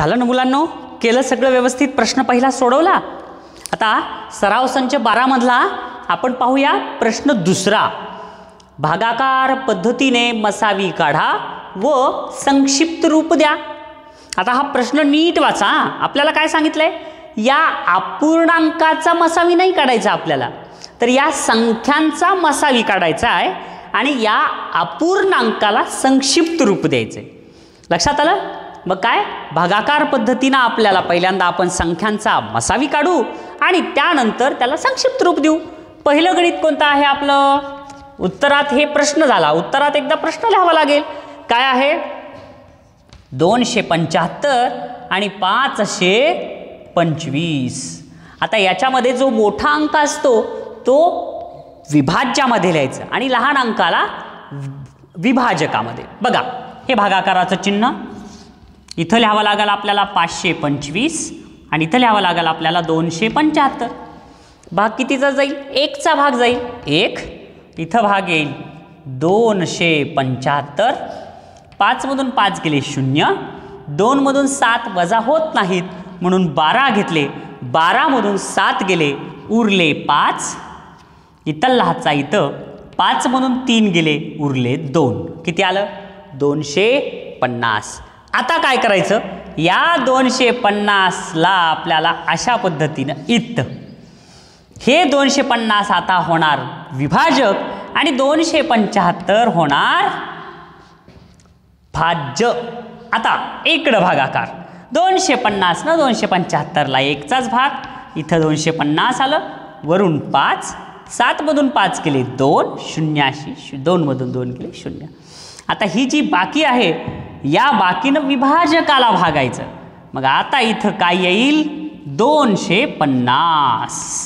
झालं ना मुलांनो? केलं सगळं व्यवस्थित? प्रश्न पहिला सोडवला? आता सराव संच बारामधला आपण पाहूया प्रश्न दुसरा. भागाकार पद्धतीने मसावी काढा व संक्षिप्त रूप द्या. आता हा प्रश्न नीट वाचा आपल्याला काय सांगितलंय? या अपूर्णांकाचा मसावी नाही काढायचा आपल्याला. तर या संख्यांचा मसावी काढायचा आहे आणि या अपूर्णांकाला संक्षिप्त रूप द्यायचं आहे लक्षात आलं? मग काय? भागाकार पद्धतीनं आपल्याला पहिल्यांदा आपण संख्यांचा मसावी काढू आणि त्यानंतर त्याला संक्षिप्त रूप देऊ. पहिलं गणित कोणतं आहे आपलं? उत्तरात हे प्रश्न झाला. उत्तरात एकदा प्रश्न लिहावा लागेल. काय आहे? दोनशे पंच्याहत्तर आणि पाचशे पंचवीस. आता याच्यामध्ये जो मोठा अंक असतो तो विभाज्यामध्ये लिहायचं आणि लहान अंकाला विभाजकामध्ये. बघा हे भागाकाराचं चिन्ह इथं लिहावं लागेल आपल्याला पाचशे पंचवीस आणि इथं लिहावं लागेल आपल्याला दोनशे पंच्याहत्तर. भाग कितीचा जाईल? एकचा भाग जाईल. एक. इथं भाग येईल दोनशे पंच्याहत्तर. पाचमधून पाच गेले शून्य. दोनमधून सात वजा होत नाहीत म्हणून बारा घेतले. बारामधून सात गेले उरले पाच. इथं लहाचा इथं. पाचमधून तीन गेले उरले दोन. किती आलं? दोनशे पन्नास. आता काय करायचं? या दोनशे पन्नासला आपल्याला अशा पद्धतीनं इत. हे दोनशे पन्नास आता होणार विभाजक आणि दोनशे पंच्याहत्तर होणार भाज्य. आता इकडं भागाकार. दोनशे पन्नास न दोनशे पंच्याहत्तरला एकचाच भाग. इथं दोनशे पन्नास आलं. वरून पाच. सातमधून पाच केले दोन. शून्याशी शू दोनमधून दोन केले शून्य. आता ही जी बाकी आहे या बाकीनं विभाजकाला भागायचं. मग आता इथं काय येईल? दोनशे पन्नास.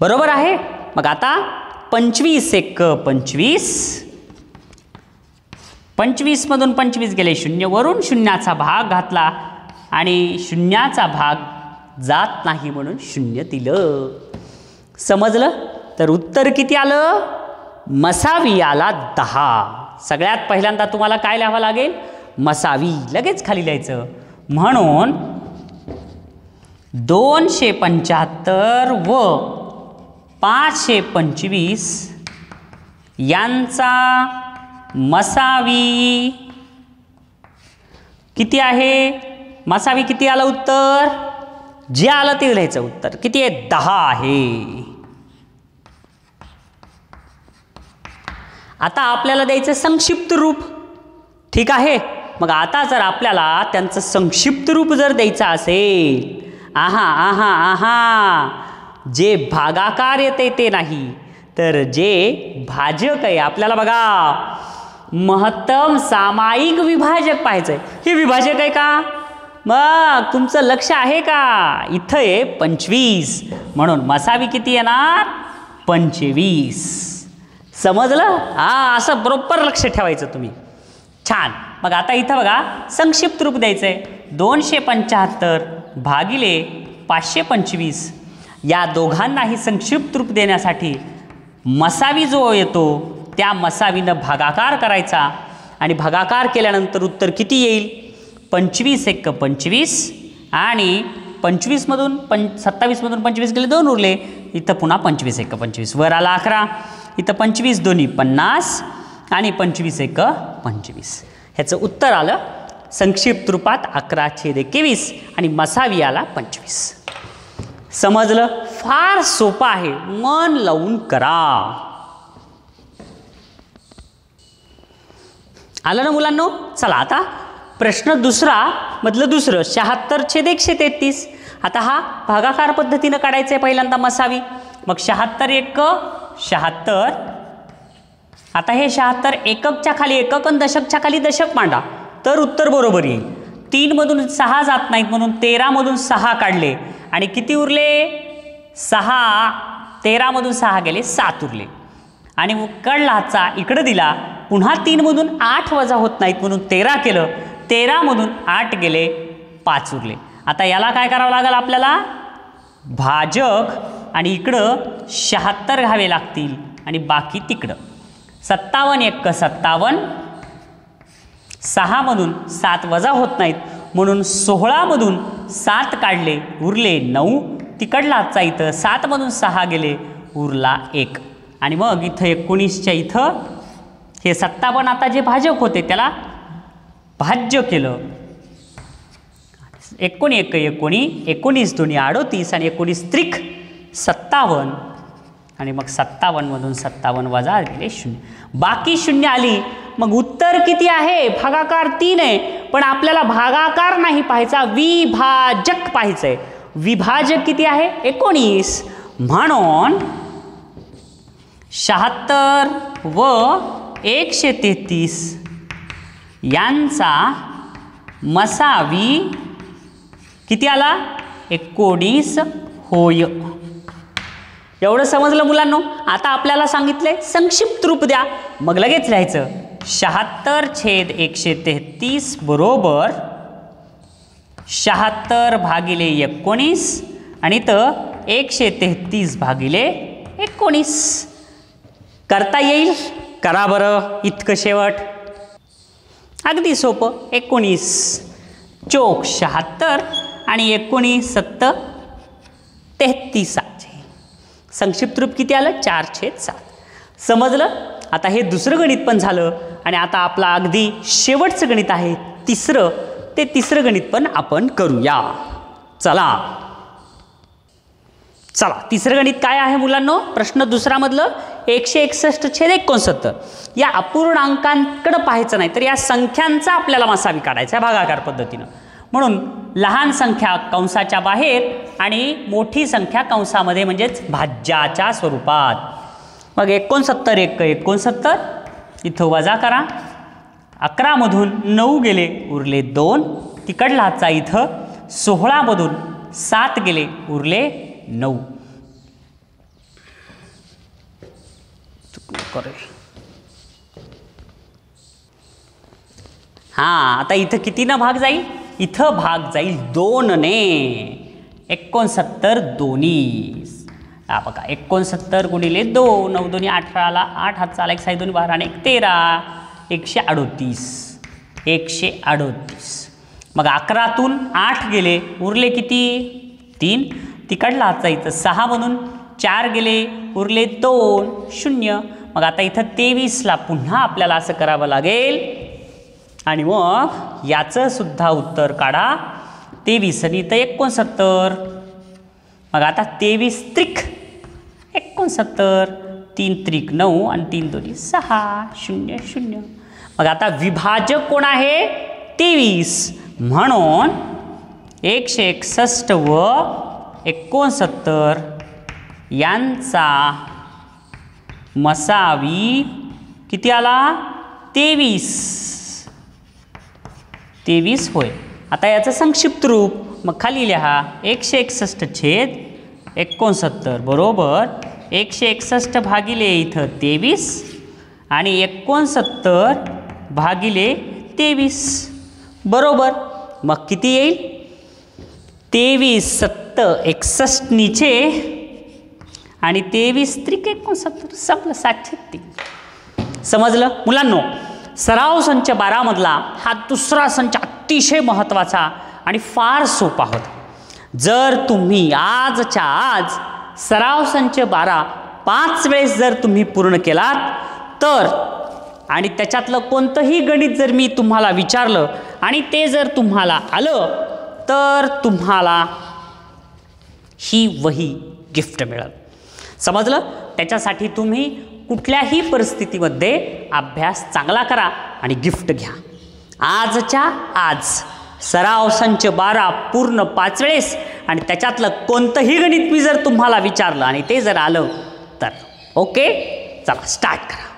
बरोबर आहे? मग आता पंचवीस एक पंचवीस. पंचवीसमधून पंचवीस गेले शून्यवरून शून्याचा भाग घातला. आणि शून्याचा भाग जात नाही म्हणून शून्य दिलं. समजलं? तर उत्तर किती आलं? मसावी आला दहा. सगळ्यात पहिल्यांदा तुम्हाला काय लिहावं लागेल? मसावी. लगेच खाली लिहायचं. म्हणून दोनशे पंच्याहत्तर व पाचशे पंचवीस यांचा मसावी किती आहे? मसावी किती आलं उत्तर? जे आलं ते लिहायचं उत्तर. किती आहे? दहा आहे. आता आपल्याला द्यायचं संक्षिप्त रूप. ठीक आहे? मग आता जर आपल्याला त्यांचं संक्षिप्त रूप जर द्यायचं असेल आहा आहा आहा. जे भागाकार येते ते नाही तर जे भाजक आहे आपल्याला बघा महत्तम सामायिक विभाजक पाहायचं आहे हे विभाजक आहे का? मग तुमचं लक्ष आहे का? इथं आहे पंचवीस. म्हणून मसावी किती येणार? पंचवीस. समजलं? हा असं बरोबर लक्ष ठेवायचं तुम्ही. छान. मग आता इथं बघा संक्षिप्त रूप द्यायचं आहे दोनशे पंच्याहत्तर भागिले पाचशे पंचवीस. या दोघांनाही संक्षिप्त रूप देण्यासाठी मसावी जो येतो त्या मसावीनं भागाकार करायचा. आणि भागाकार केल्यानंतर उत्तर किती येईल? पंचवीस एक पंचवीस. आणि पंचवीसमधून पं सत्तावीसमधून पंचवीस गेले दोन उरले. इथं पुन्हा पंचवीस एक पंचवीस. वर आला अकरा. इथं पंचवीस दोन्ही पन्नास आणि पंचवीस एक पंचवीस. ह्याचं उत्तर आलं संक्षिप्त रूपात अकरा छेद एकवीस आणि मसावी आला पंचवीस. समजलं? फार सोपं आहे. मन लावून करा. आलं ना मुलांनो? चला आता प्रश्न दुसरा मधलं दुसरं शहात्तर छेद एकशे तेहतीस. आता हा भागाकार पद्धतीनं काढायचं आहे पहिल्यांदा मसावी. मग शहात्तर एक शहात्तर. आता हे शहात्तर एककच्या खाली एकक आणि दशकच्या खाली दशक मांडा. तर उत्तर बरोबर येईल. तीनमधून सहा जात नाहीत म्हणून तेरामधून सहा काढले. आणि किती उरले? सहा. तेरामधून सहा गेले सात उरले. आणि मग हातचा इकडं दिला. पुन्हा तीनमधून आठ वजा होत नाहीत म्हणून तेरा केलं. तेरामधून आठ गेले पाच उरले. आता याला काय करावं लागेल आपल्याला? भाजक. आणि इकडं शहात्तर घावे लागतील आणि बाकी तिकडं. सत्तावन्न एक सत्तावन्न. सहामधून सात वजा होत नाहीत. म्हणून सोळामधून सात काढले उरले नऊ. तिकडला आजचा इथं सातमधून सहा गेले उरला एक. आणि मग इथं एकोणीसच्या इथं हे सत्तावन्न आता जे भाजक होते त्याला भाज्य केलं. एकोणी एक एकोणी एकोणीस दोन्ही अडोतीस आणि एकोणीस त्रिक. सत्तावन्न. आणि मग सत्तावन्नमधून सत्तावन्न वजा गेले शून्य. बाकी शून्य आली मग उत्तर किती आहे? भागाकार तीन आहे. पण आपल्याला भागाकार नाही पाहायचा विभाजक पाहायचं आहे विभाजक किती आहे? एकोणीस. म्हणून शहात्तर व एकशे तेहतीस यांचा मसावी किती आला? एकोणीस होय. एवढं समजलं मुलांनो? आता आपल्याला सांगितलंय संक्षिप्त रूप द्या. मग लगेच लिहायचं. शहात्तर छेद एकशे तेहतीस बरोबर शहात्तर भागिले एकोणीस आणि तर एकशे तेहतीस भागिले एकोणीस. करता येईल? करा बरं. इतकं शेवट. अगदी सोपं. एकोणीस. चोक शहात्तर आणि एकोणीस सत्त तेहतीसा संक्षिप्त रूप किती आलं? चार छेद सात. समजलं? आता हे दुसरं गणित पण झालं आणि आता आपला अगदी शेवटचं गणित आहे तिसरं. ते तिसरं गणित पण आपण करूया. चला. चला. तिसरं गणित काय आहे मुलांनो? प्रश्न दुसरामधलं. एकशे एकसष्ट छेद एकोणसत्तर. या अपूर्णांकांकडं पाहायचं नाही तर या संख्यांचा आपल्याला मसावी काढायचा आहे भागाकार पद्धतीनं. म्हणून लहान संख्या कंसाच्या बाहेर आणि मोठी संख्या कंसामध्ये म्हणजेच भाज्याच्या स्वरूपात. मग एकोणसत्तर एक एकोणसत्तर इथं वजा करा. अकरामधून नऊ गेले उरले दोन. तिकडला हातचा इथं सोहळामधून सात गेले उरले नऊ. करे हां आता इथं कितीनं भाग जाईल? इथं भाग जाईल दोनने. एकोणसत्तर दोन्ही. हा बघा एकोणसत्तर गुणिले दोन नऊ दोन्ही अठराला आठ हात चाला एक साई दोन्ही बारा आणि एक तेरा. एकशे अडोतीस. एकशे अडोतीस. मग अकरातून आठ गेले उरले किती? तीन. तिकडला हातचा इथं सहा म्हणून चार गेले उरले दोन शून्य. मग आता इथं तेवीसला पुन्हा आपल्याला असं करावं लागेल. आणि मग याचं सुद्धा उत्तर काढा. तेवीस आणि इथं एकोणसत्तर. मग आता तेवीस त्रिक. एकोणसत्तर. तीन त्रिक नऊ आणि तीन दोन्ही सहा. शून्य शून्य. मग आता विभाजक कोण आहे? तेवीस. म्हणून एकशे एकसष्ट व एकोणसत्तर यांचा मसावी किती आला? तेवीस. तेवीस होय. आता याचं संक्षिप्त रूप मग खाली लिहा. एकशे एकसष्ट छेद एकोणसत्तर बरोबर? एकशे एकसष्ट भागिले इथं तेवीस आणि एकोणसत्तर भागिले तेवीस. बरोबर? मग किती येईल? तेवीस सत्त एकसष्ट नीचे आणि तेवीस त्रिक एकोणसत्तर संपलं सातशे तीन समजलं? मुलांनो सराव संच बारामधला हा दुसरा संच अतिशय महत्त्वाचा आणि फार सोपा होता. जर तुम्ही आजच्या आज सराव संच बारा पाच वेळेस जर तुम्ही पूर्ण केलात तर आणि त्याच्यातलं कोणतंही गणित जर मी तुम्हाला विचारलं आणि ते जर तुम्हाला आलं तर तुम्हाला ही वही गिफ्ट मिळेल. समजलं? त्याच्यासाठी तुम्ही कुठल्याही परिस्थितीमध्ये अभ्यास चांगला करा आणि गिफ्ट घ्या. आजच्या आज सराव संच बारा पूर्ण पाच वेळेस आणि त्याच्यातलं कोणतंही गणित मी जर तुम्हाला विचारलं आणि ते जर आलं तर ओके? चला स्टार्ट करा.